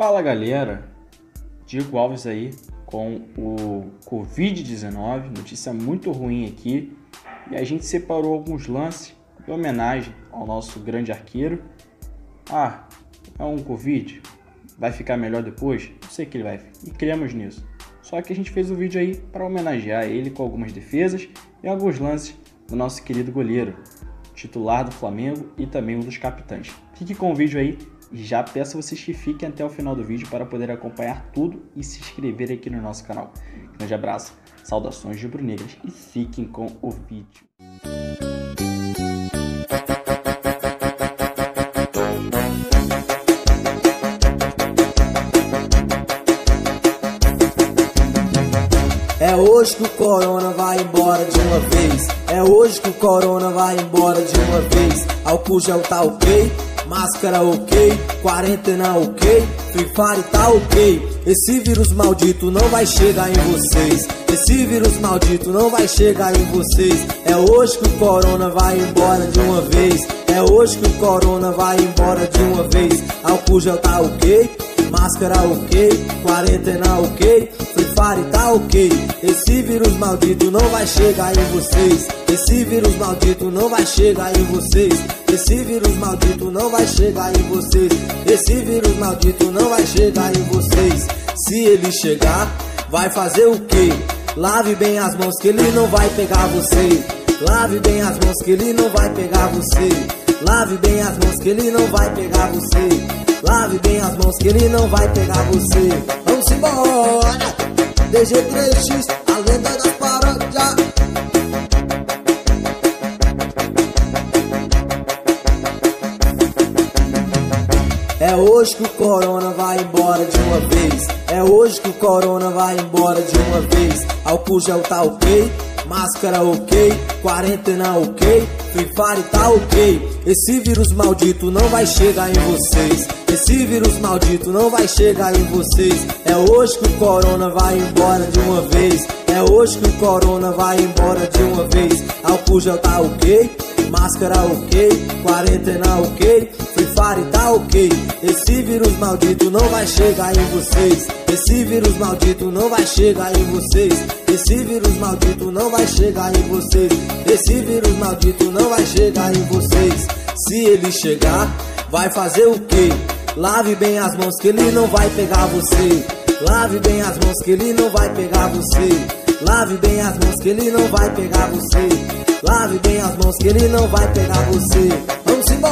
Fala galera, Diego Alves aí com o Covid-19, notícia muito ruim aqui, e a gente separou alguns lances em homenagem ao nosso grande arqueiro. Ah, é um Covid? Vai ficar melhor depois? Não sei que ele vai, e criamos nisso. Só que a gente fez o um vídeo aí para homenagear ele com algumas defesas e alguns lances do nosso querido goleiro, titular do Flamengo e também um dos capitães. Fique com o vídeo aí já peço a vocês que fiquem até o final do vídeo para poder acompanhar tudo e se inscrever aqui no nosso canal. Grande abraço, saudações de Brunegras e fiquem com o vídeo. É hoje que o corona vai embora de uma vez. É hoje que o corona vai embora de uma vez. Álcool gel tá ok, Máscara ok, quarentena ok, Free Fire tá ok. Esse vírus maldito não vai chegar em vocês. Esse vírus maldito não vai chegar em vocês. É hoje que o corona vai embora de uma vez. É hoje que o corona vai embora de uma vez. Álcool gel tá ok, máscara ok, quarentena ok, Free Fire tá ok. Esse vírus maldito não vai chegar em vocês. Esse vírus maldito não vai chegar em vocês. Esse vírus maldito não vai chegar em vocês. Esse vírus maldito não vai chegar em vocês. Se ele chegar, vai fazer o quê? Lave bem as mãos que ele não vai pegar você. Lave bem as mãos que ele não vai pegar você. Lave bem as mãos que ele não vai pegar você. Lave bem as mãos que ele não vai pegar você. Vamos embora! DG3X, a lenda das paródias. É hoje que o corona vai embora de uma vez. É hoje que o corona vai embora de uma vez. Álcool gel tá ok, máscara ok, quarentena ok, Free Fire tá ok. Esse vírus maldito não vai chegar em vocês. Esse vírus maldito não vai chegar em vocês. É hoje que o corona vai embora de uma vez. É hoje que o corona vai embora de uma vez. Álcool gel tá ok, máscara ok, quarentena ok, Free Fire tá ok. Esse vírus maldito não vai chegar em vocês. Esse vírus maldito não vai chegar em vocês. Esse vírus maldito não vai chegar em vocês. Esse vírus maldito não vai chegar em vocês. Se ele chegar, vai fazer o quê? Lave bem as mãos que ele não vai pegar você. Lave bem as mãos que ele não vai pegar você. Lave bem as mãos que ele não vai pegar você. Lave bem as mãos que ele não vai pegar você. Vamos embora!